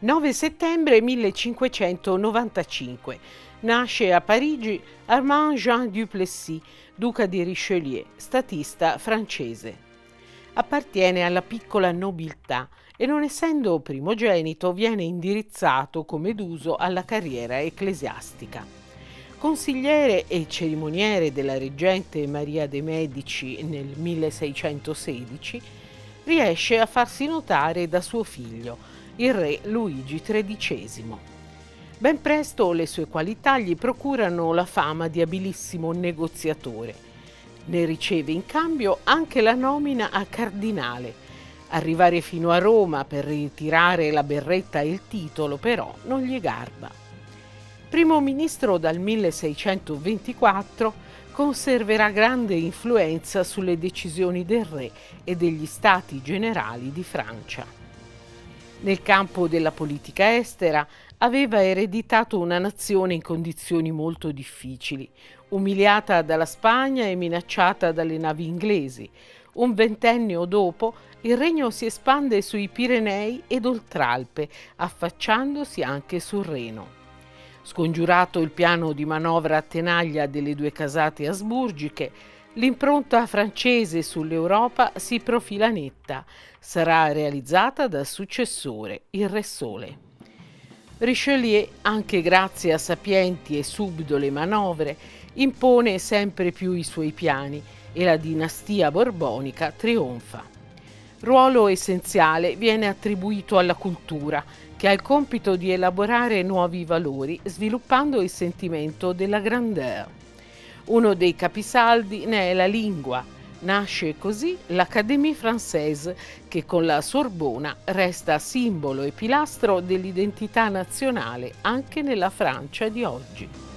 9 settembre 1595. Nasce a Parigi Armand Jean Duplessis, duca di Richelieu, statista francese. Appartiene alla piccola nobiltà e non essendo primogenito viene indirizzato come d'uso alla carriera ecclesiastica. Consigliere e cerimoniere della reggente Maria de' Medici nel 1616, riesce a farsi notare da suo figlio, il re Luigi XIII. Ben presto le sue qualità gli procurano la fama di abilissimo negoziatore. Ne riceve in cambio anche la nomina a cardinale. Arrivare fino a Roma per ritirare la berretta e il titolo però non gli garba. Primo ministro dal 1624, conserverà grande influenza sulle decisioni del re e degli stati generali di Francia. Nel campo della politica estera aveva ereditato una nazione in condizioni molto difficili, umiliata dalla Spagna e minacciata dalle navi inglesi. Un ventennio dopo il regno si espande sui Pirenei ed Oltralpe, affacciandosi anche sul Reno. Scongiurato il piano di manovra a tenaglia delle due casate asburgiche, l'impronta francese sull'Europa si profila netta, sarà realizzata dal successore, il Re Sole. Richelieu, anche grazie a sapienti e subdole manovre, impone sempre più i suoi piani e la dinastia borbonica trionfa. Ruolo essenziale viene attribuito alla cultura, che ha il compito di elaborare nuovi valori sviluppando il sentimento della grandeur. Uno dei capisaldi ne è la lingua, Nasce così l'Académie Française che con la Sorbona resta simbolo e pilastro dell'identità nazionale anche nella Francia di oggi.